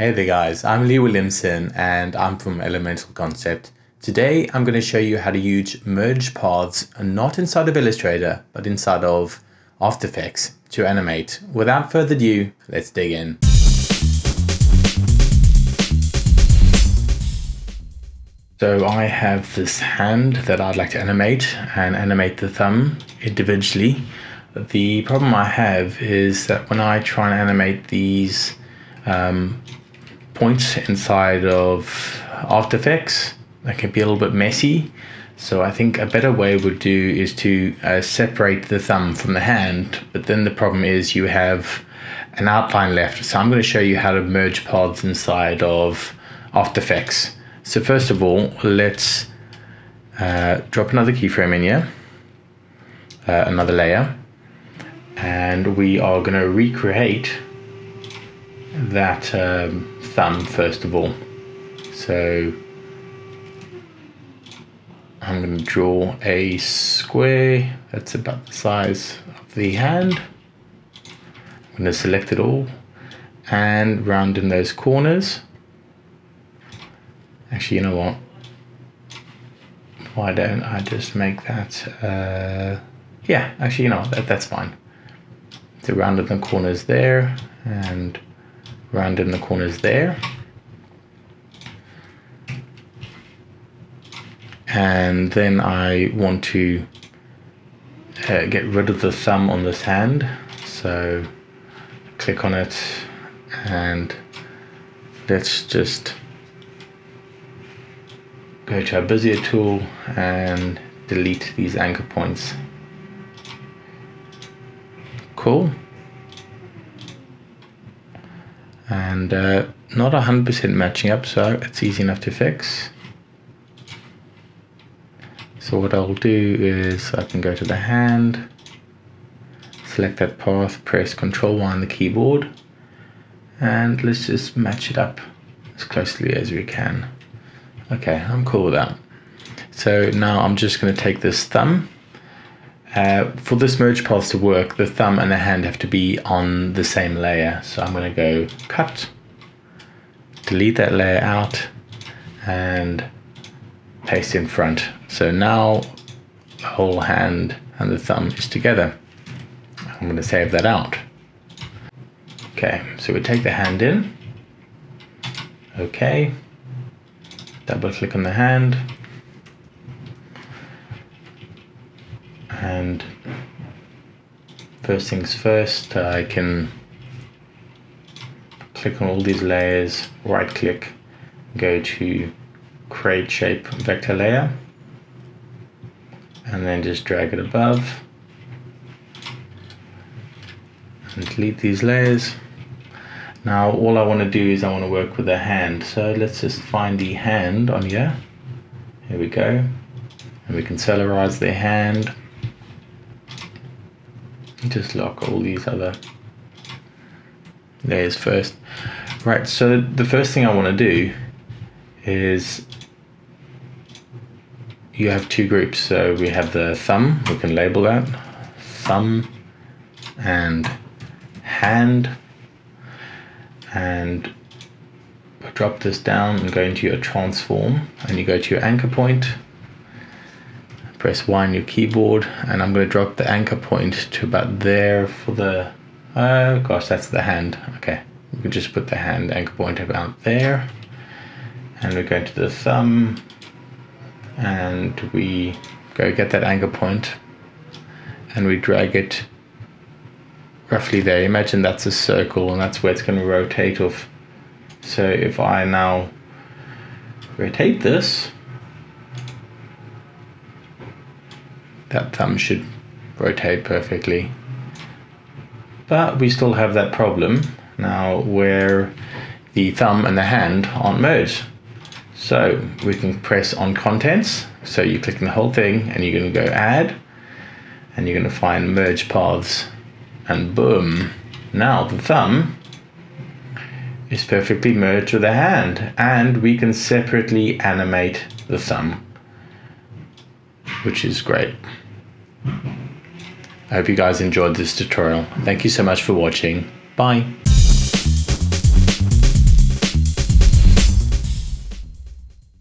Hey there guys, I'm Lee Williamson and I'm from Elemental Concept. Today I'm going to show you how to use merge paths not inside of Illustrator but inside of After Effects to animate. Without further ado, let's dig in. So I have this hand that I'd like to animate and animate the thumb individually. The problem I have is that when I try and animate these um, points inside of After Effects. That can be a little bit messy. So I think a better way would do is to uh, separate the thumb from the hand. But then the problem is you have an outline left. So I'm going to show you how to merge paths inside of After Effects. So first of all, let's uh, drop another keyframe in here, uh, another layer, and we are going to recreate that um, thumb first of all. So I'm going to draw a square that's about the size of the hand. I'm going to select it all and round in those corners. Actually, you know what? Why don't I just make that? Uh, yeah, actually, you know that, that's fine. So round in the corners there and round in the corners there. And then I want to uh, get rid of the thumb on this hand. So click on it and let's just go to our Bezier tool and delete these anchor points. Cool. And uh, not 100% matching up so it's easy enough to fix. So what I'll do is I can go to the hand select that path press ctrl Y on the keyboard and let's just match it up as closely as we can. Okay I'm cool with that. So now I'm just going to take this thumb uh, for this merge path to work, the thumb and the hand have to be on the same layer. So I'm going to go cut, delete that layer out, and paste in front. So now the whole hand and the thumb is together. I'm going to save that out. Okay, so we take the hand in. Okay. Double click on the hand. And first things first uh, I can click on all these layers right click go to create shape vector layer and then just drag it above and delete these layers. Now all I want to do is I want to work with the hand. So let's just find the hand on here. Here we go. And we can celerize the hand just lock all these other layers first. Right, so the first thing I want to do is you have two groups. So we have the thumb, we can label that, thumb and hand. And drop this down and go into your transform and you go to your anchor point press Y on your keyboard and I'm going to drop the anchor point to about there for the oh gosh that's the hand. Okay we can just put the hand anchor point about there. And we go to the thumb and we go get that anchor point and we drag it roughly there. Imagine that's a circle and that's where it's going to rotate off. So if I now rotate this that thumb should rotate perfectly. But we still have that problem now where the thumb and the hand aren't merged. So we can press on contents. So you click on the whole thing and you're to go add and you're going to find merge paths and boom. Now the thumb is perfectly merged with the hand and we can separately animate the thumb which is great. I hope you guys enjoyed this tutorial. Thank you so much for watching. Bye.